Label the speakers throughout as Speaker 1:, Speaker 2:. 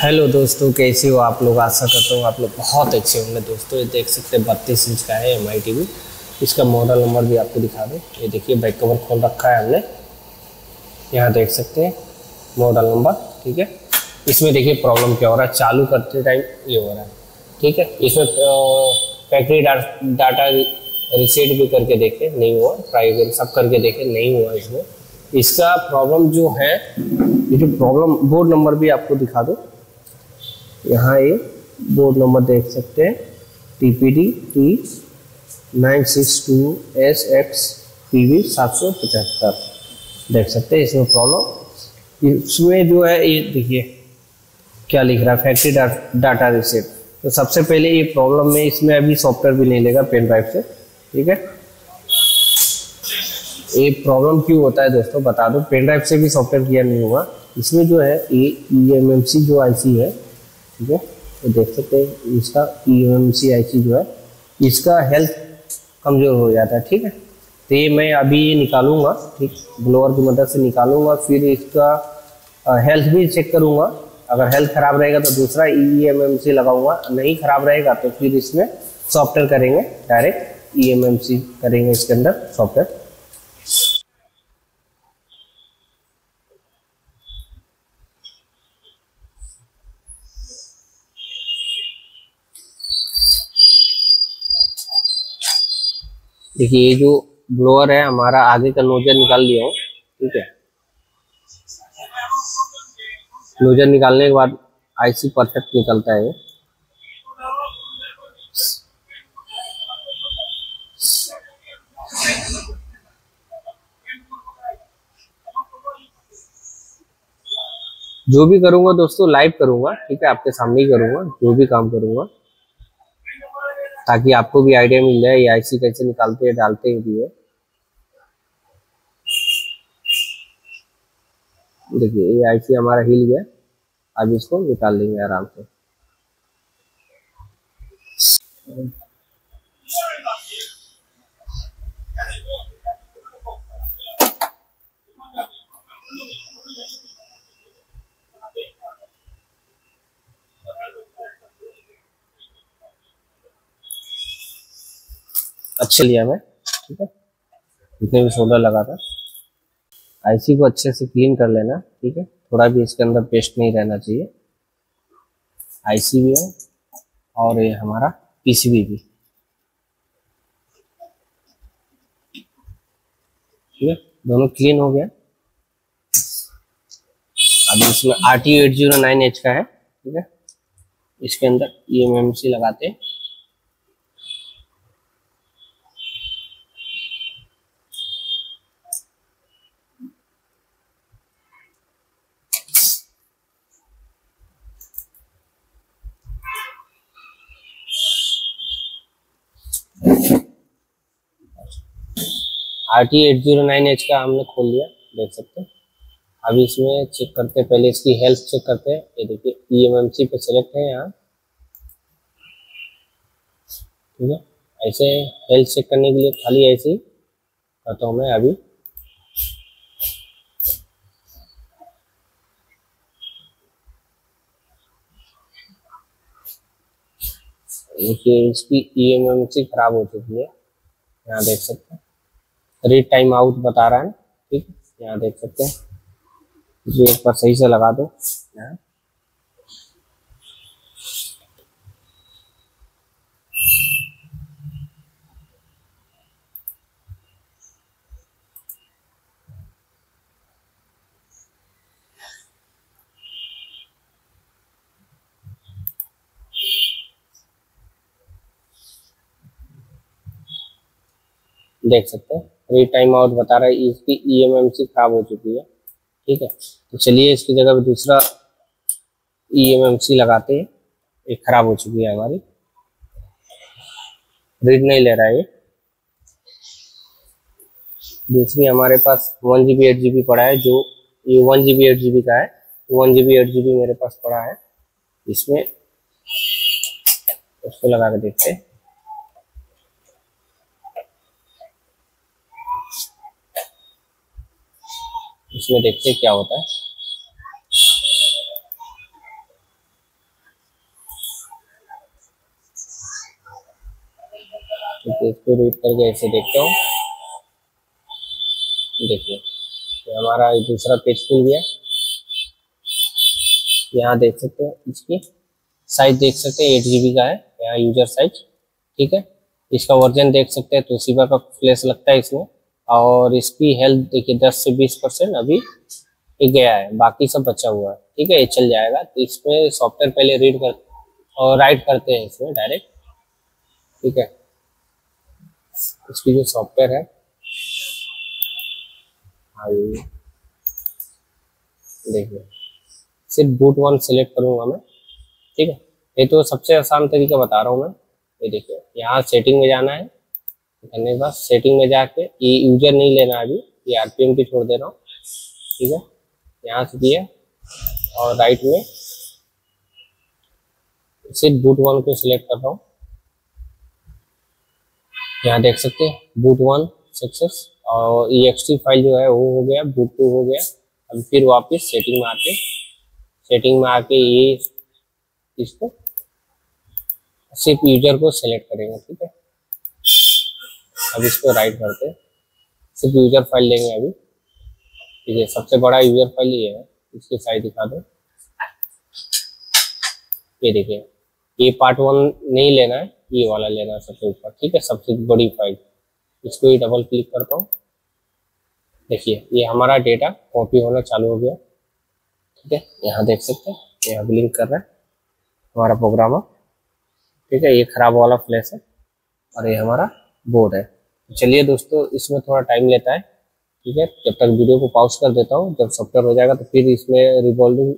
Speaker 1: Hello दोस्तों, कैसे हो आप लोग? आशा करता हूँ आप लोग बहुत अच्छे होंगे। दोस्तों, ये देख सकते हैं बत्तीस इंच का है एम आई इसका मॉडल नंबर भी आपको दिखा दें। ये देखिए बैक कवर खोल रखा है हमने। यहाँ देख सकते हैं मॉडल नंबर ठीक है? इसमें देखिए प्रॉब्लम क्या हो रहा है? चालू करते टाइम ये हो रहा है, ठीक है? इसमें फैक्ट्री डाटा रिसेट भी करके देखे, नहीं हुआ। ट्राई सब करके देखे, नहीं हुआ इसमें। इसका प्रॉब्लम जो है, ये जो प्रॉब्लम बोर्ड नंबर भी आपको दिखा दो। यहाँ ये बोर्ड नंबर देख सकते हैं। T P D T nine six two S X P V सात सौ पचहत्तर। देख सकते हैं इसमें प्रॉब्लम इसमें जो है, ये देखिए, क्या लिख रहा है? फैक्ट्री डाटा रिसेट तो सबसे पहले ये प्रॉब्लम में इसमें अभी सॉफ्टवेयर भी नहीं लेगा पेन ड्राइव से। ठीक है? ये प्रॉब्लम क्यों होता है दोस्तों? बता दो। पेन ड्राइव से भी सॉफ्टवेयर किया नहीं हुआ। इसमें जो है, ये ई एम एम सी जो आईसी है, ठीक है? तो देख सकते हैं, इसका ई एम एम सी आई सी जो है, इसका हेल्थ कमज़ोर हो जाता है, ठीक है? तो ये मैं अभी ये निकालूँगा, ठीक? ब्लोअर की मदद से निकालूँगा, फिर इसका हेल्थ भी चेक करूँगा। अगर हेल्थ ख़राब रहेगा तो दूसरा ई एम एम सी लगाऊँगा। नहीं ख़राब रहेगा तो फिर इसमें सॉफ्टवेयर करेंगे direct E M M C करेंगे इसके अंदर सॉफ्टवेयर देखिए, ये जो ब्लोअर है, हमारा आगे का नोजर निकाल दिया हूँ, ठीक है? नोजर निकालने के बाद आईसी परफेक्ट निकलता है जो भी करूँगा दोस्तों लाइव करूँगा, ठीक है, आपके सामने ही करूँगा, जो भी काम करूँगा, ताकि आपको भी आइडिया मिल जाए, ये आईसी कैसे निकालते हैं, डालते हैं भी है देखिए, ये आईसी हमारा हिल गया, अब इसको निकाल लेंगे आराम से। अच्छे लिया मैं ठीक है? जितने भी सोलर लगा था। आईसी को अच्छे से क्लीन कर लेना, ठीक है? थोड़ा भी इसके अंदर पेस्ट नहीं रहना चाहिए। आईसी भी है और ये हमारा पीसीबी भी। ठीक है? दोनों क्लीन हो गया। अभी इसमें R T eight zero nine H का है, ठीक है? इसके अंदर ई एम एम सी लगाते हैं। R T eight zero nine H का हमने खोल लिया देख सकते हैं। अभी इसमें चेक करते हैं, पहले इसकी हेल्थ चेक करते हैं। ये देखिए ई एम एम सी पे सेलेक्ट है यहाँ। ठीक है? ऐसे हेल्थ चेक करने के लिए खाली ऐसे ही करता हूँ मैं अभी। देखिए, इसकी ई एम एम सी खराब हो चुकी है। यहाँ देख सकते हैं। रीड टाइम आउट बता रहा है। ठीक यहाँ देख सकते हैं। इसे एक बार सही से लगा दो। देख सकते हैं। री टाइम आउट बता रहा है, इसकी ई एम एम सी खराब हो चुकी है। ठीक है? तो चलिए इसकी जगह दूसरा ई एम एम सी लगाते हैं। एक खराब हो चुकी है हमारी। रीड नहीं ले रहा है ये। दूसरी हमारे पास one G B eight G B पड़ा है, जो ये one G B eight G B का है। One G B eight G B मेरे पास पड़ा है। इसमें उसको लगा के देखते हैं। इसमें देखते हैं क्या होता है। इसको रीड करके ऐसे देखता हूँ। देखिए हमारा दूसरा पेज खुल गया। यहाँ देख सकते हैं, इसकी साइज़ देख सकते हैं एट जी का है, यहाँ यूज़र साइज़ ठीक है। इसका वर्जन देख सकते हैं तो सीबा का फ्लैश लगता है इसमें। और इसकी हेल्थ देखिए 10 से 20 परसेंट अभी गया है, बाकी सब बचा हुआ है। ठीक है, ये चल जाएगा। तो इसमें सॉफ्टवेयर पहले रीड कर और राइट करते हैं इसमें डायरेक्ट ठीक है? इसकी जो सॉफ्टवेयर है। हाँ देखिए। सिर्फ़ बूट वन सेलेक्ट करूँगा मैं। ठीक है? ये तो सबसे आसान तरीका बता रहा हूँ मैं। ये देखिए, यहाँ सेटिंग में जाना है। करने के बाद सेटिंग में जाके ये यूज़र नहीं लेना अभी, ये आरपीएम की छोड़ दे रहा हूँ। ठीक है? यहाँ से दिया। और राइट में सिर्फ़ बूट वन को सिलेक्ट कर रहा हूँ। यहाँ देख सकते हैं बूट वन सक्सेस और ई फ़ाइल जो है वो हो गया बूट टू हो गया। अब फिर वापस सेटिंग में आके सेटिंग में आके ये इसको, सिर्फ़ यूज़र को सेलेक्ट करेंगे, ठीक है? अब इसको राइट करते सिर्फ़ यूज़र फ़ाइल लेंगे अभी। ठीक है, सबसे बड़ा यूज़र फ़ाइल ये है। इसकी साइज़ दिखा दो। ये देखिए, ये पार्ट वन नहीं लेना है, ये वाला लेना है सबसे ऊपर। ठीक है, सबसे बड़ी फ़ाइल इसको ही डबल क्लिक करता हूँ। देखिए, ये हमारा डेटा कॉपी होना चालू हो गया। ठीक है, यहाँ देख सकते हैं यहाँ लिंक कर रहा है। हमारा प्रोग्राम ठीक है, ये खराब वाला फ्लैश है। और ये हमारा बोर्ड है। चलिए दोस्तों, इसमें थोड़ा टाइम लेता है। ठीक है, जब तक वीडियो को पॉज कर देता हूँ, जब सॉफ्टवेयर हो जाएगा तो फिर इसमें रिवॉल्विंग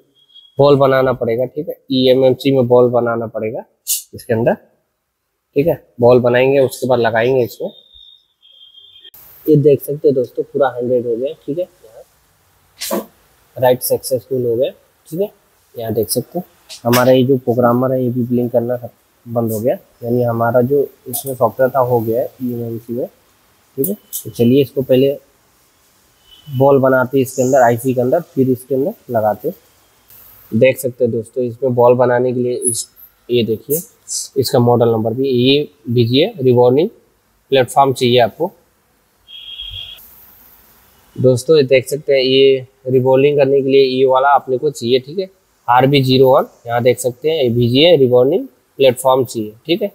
Speaker 1: बॉल बनाना पड़ेगा, ठीक है? ई एम एम सी में बॉल बनाना पड़ेगा इसके अंदर। ठीक है बॉल बनाएँगे, उसके बाद लगाएँगे इसमें। ये देख सकते हैं दोस्तों, पूरा हंड्रेड हो गया, ठीक है? यहाँ राइट सक्सेसफुल हो गया, ठीक है? यहाँ देख सकते हैं, हमारा ये जो प्रोग्रामर है, ये भी ब्लिंक करना बंद हो गया। यानी हमारा जो इसमें सॉफ्टवेयर था, हो गया है ई सी में। ठीक है? तो चलिए इसको पहले बॉल बनाते इसके अंदर आईसी के अंदर, फिर इसके अंदर लगाते देख सकते हैं दोस्तों, इसमें बॉल बनाने के लिए इस, ये देखिए, इसका मॉडल नंबर भी, ये दीजिए रिवॉर्निंग प्लेटफॉर्म चाहिए आपको। दोस्तों देख सकते हैं, ये रिवॉल्विंग करने के लिए ये वाला अपने को चाहिए, ठीक है? आर बी ज़ीरो वन यहाँ देख सकते हैं, ये भेजिए रिवॉर्निंग प्लेटफॉर्म चाहिए, ठीक है?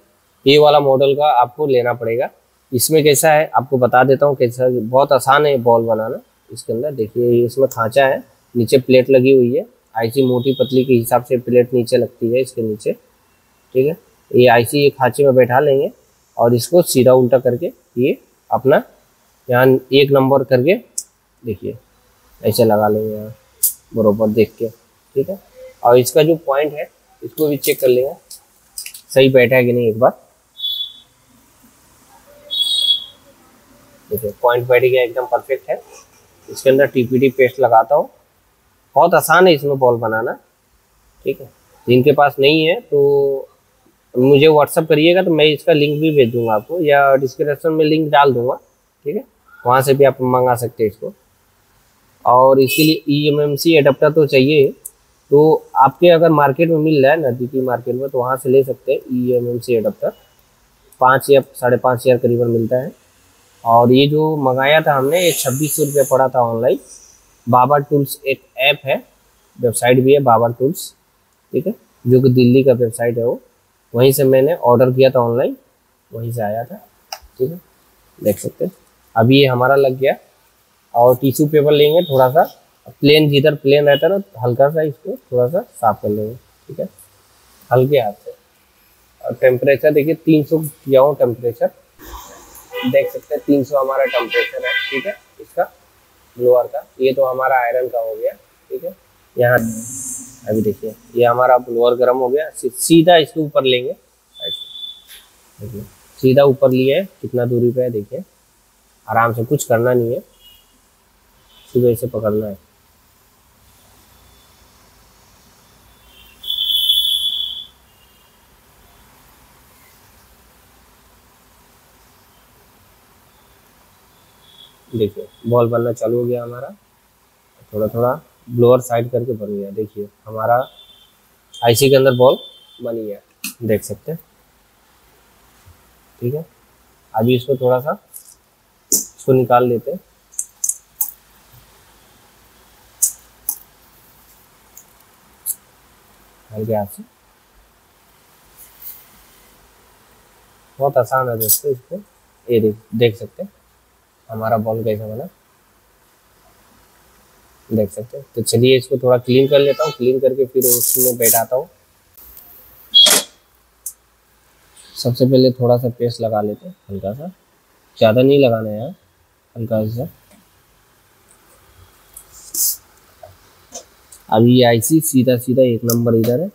Speaker 1: ये वाला मॉडल का आपको लेना पड़ेगा। इसमें कैसा है, आपको बता देता हूँ कैसा बहुत आसान है बॉल बनाना। इसके अंदर देखिए इसमें खांचा है, नीचे प्लेट लगी हुई है। आईसी मोटी पतली के हिसाब से प्लेट नीचे लगती है इसके नीचे, ठीक है? ये आईसी खांचे में बैठा लेंगे और इसको सीधा उल्टा करके ये अपना यहाँ एक नंबर करके देखिए, ऐसे लगा लेंगे यहाँ, बरोबर देख के, ठीक है? और इसका जो पॉइंट है, इसको भी चेक कर लेंगे। सही बैठा है कि नहीं एक बार? देखिए पॉइंट बैठ गया, एकदम परफेक्ट है। इसके अंदर टीपीटी पेस्ट लगाता हूँ। बहुत आसान है इसमें बॉल बनाना, ठीक है? जिनके पास नहीं है तो मुझे व्हाट्सअप करिएगा तो मैं इसका लिंक भी भेज दूँगा आपको, या डिस्क्रिप्शन में लिंक डाल दूँगा, ठीक है? वहाँ से भी आप मंगा सकते हैं इसको। और इसके लिए ई एम एम सी तो चाहिए। तो आपके अगर मार्केट में मिल रहा है नज़दीकी मार्केट में तो वहाँ से ले सकते हैं E M M C adapter पाँच या साढ़े पाँच हज़ार करीबन मिलता है। और ये जो मंगाया था हमने, ये छब्बीस सौ रुपये पड़ा था ऑनलाइन बाबा टूल्स एक ऐप है, वेबसाइट भी है बाबा टूल्स, ठीक है? जो कि दिल्ली का वेबसाइट है वो। वहीं से मैंने ऑर्डर किया था ऑनलाइन वहीं से आया था, ठीक है? देख सकते हैं। अभी ये हमारा लग गया। और टिश्यू पेपर लेंगे थोड़ा सा। प्लेन जिधर प्लेन रहता है ना हल्का सा इसको थोड़ा सा साफ़ कर लेंगे, ठीक है? हल्के हाथ से। और टेम्परेचर देखिए, तीन सौ किया हूँ टेम्परेचर देख सकते हैं, तीन सौ हमारा टेम्परेचर है, ठीक है? इसका लोअर का, ये तो हमारा आयरन का हो गया, ठीक है? यहाँ, अभी देखिए, ये हमारा लोअर गर्म हो गया सीधा इसके ऊपर लेंगे। देखिए, सीधा ऊपर लिए कितना दूरी पे है, देखिए। आराम से कुछ करना नहीं है, सुबह इसे पकड़ना है। देखिए बॉल बनना चालू हो गया हमारा। थोड़ा थोड़ा ब्लोअर साइड करके बन गया। देखिए, हमारा आईसी के अंदर बॉल बनी है। देख सकते हैं। ठीक है? अभी इसको थोड़ा सा, इसको निकाल लेते हैं। बहुत आसान है दोस्तों इसको। ये देख सकते हैं। हमारा बॉल कैसा बना देख सकते हैं। तो चलिए इसको थोड़ा क्लीन कर लेता हूँ। क्लीन करके फिर उसमें बैठाता हूँ। सबसे पहले थोड़ा सा पेस्ट लगा लेते हैं, हल्का सा। ज़्यादा नहीं लगाना है यार, हल्का सा। अभी आईसी सीधा सीधा एक नंबर इधर है।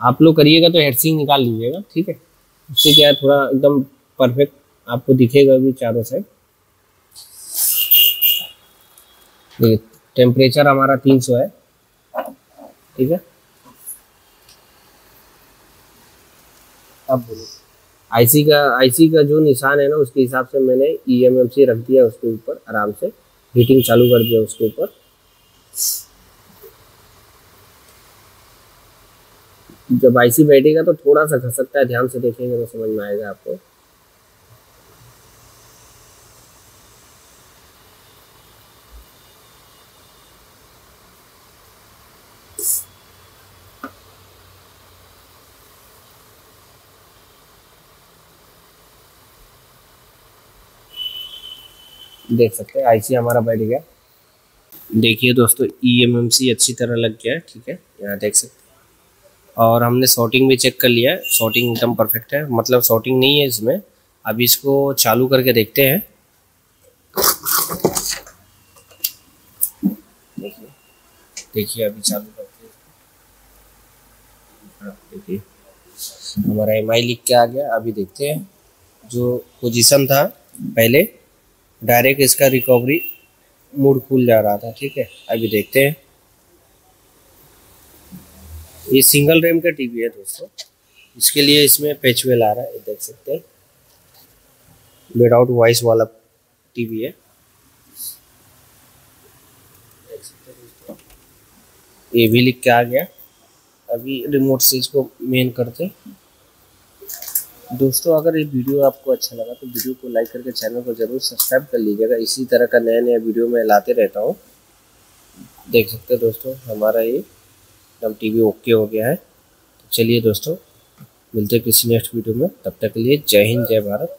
Speaker 1: आप लोग करिएगा तो हेडसिंग निकाल लीजिएगा, ठीक है? उससे क्या है, थोड़ा एकदम परफेक्ट आपको दिखेगा भी चारों साइड टेम्परेचर हमारा 300 है। ठीक है? अब आईसी का आईसी का जो निशान है ना, उसके हिसाब से मैंने ईएमएमसी रख दिया उसके ऊपर, आराम से। हीटिंग चालू कर दिया उसके ऊपर। जब आईसी बैठेगा तो थोड़ा सा घसकता है, ध्यान से देखेंगे तो समझ में आएगा आपको। देख सकते हैं आईसी हमारा बैठ गया। देखिए दोस्तों ईएमएमसी अच्छी तरह लग गया है ठीक है यहाँ देख सकते हैं। और हमने शॉर्टिंग भी चेक कर लिया है शॉर्टिंग एकदम परफेक्ट है मतलब शॉर्टिंग नहीं है इसमें। अभी इसको चालू करके देखते हैं। देखिए देखिए अभी चालू करते हैं। हाँ, देखिए हमारा एम लिख के आ गया अभी देखते हैं। जो पोजीशन था पहले डायरेक्ट इसका रिकवरी मूड खुल जा रहा था, ठीक है? अभी देखते हैं। ये सिंगल रैम का टीवी है दोस्तों। इसके लिए इसमें पेचवेल आ रहा है देख सकते हैं। विदाउट वॉइस वाला टीवी है। ये भी लिख के आ गया। अभी रिमोट से इसको मेन करते दोस्तों, अगर ये वीडियो आपको अच्छा लगा तो वीडियो को लाइक करके चैनल को ज़रूर सब्सक्राइब कर लीजिएगा। इसी तरह का नया नया वीडियो मैं लाते रहता हूँ। देख सकते हैं दोस्तों, हमारा ये एकदम टीवी ओके हो गया है। तो चलिए दोस्तों, मिलते हैं किसी नेक्स्ट वीडियो में। तब तक के लिए जय हिंद, जय भारत।